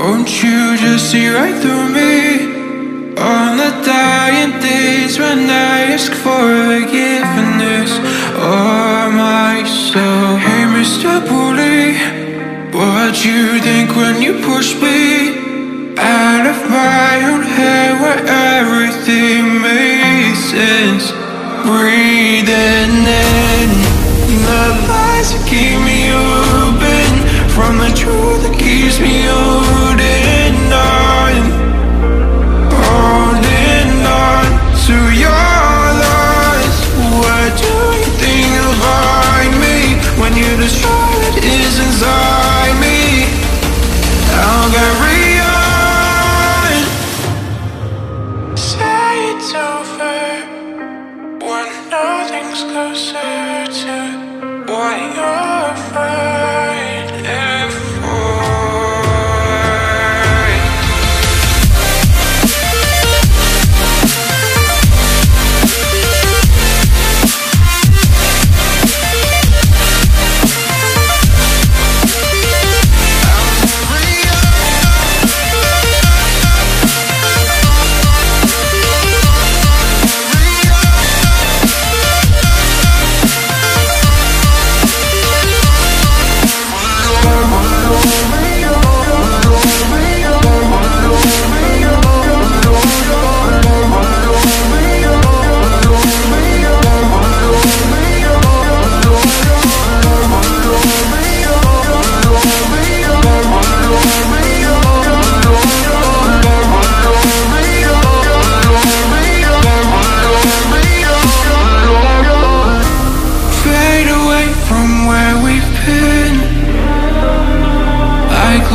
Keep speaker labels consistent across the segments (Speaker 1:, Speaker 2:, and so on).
Speaker 1: Won't you just see right through me? On the dying days when I ask for forgiveness or myself. Hey, Mr. Bully, what you think when you push me out of my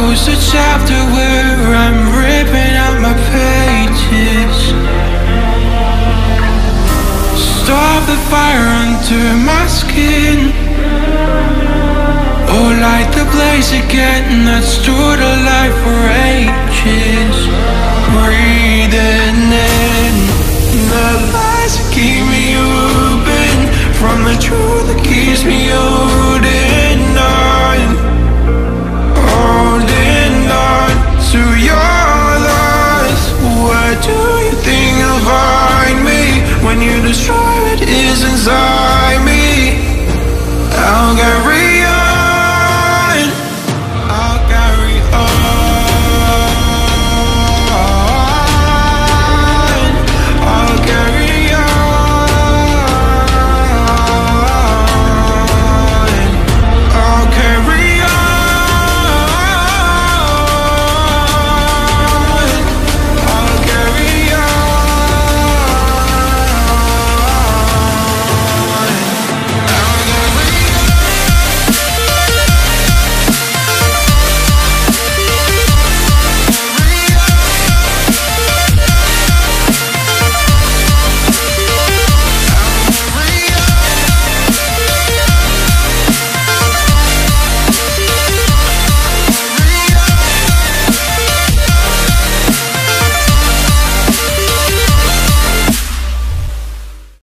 Speaker 1: close the chapter where I'm ripping out my pages. Stop the fire under my skin. Oh, light the blaze again that stood alive for ages. Breathing in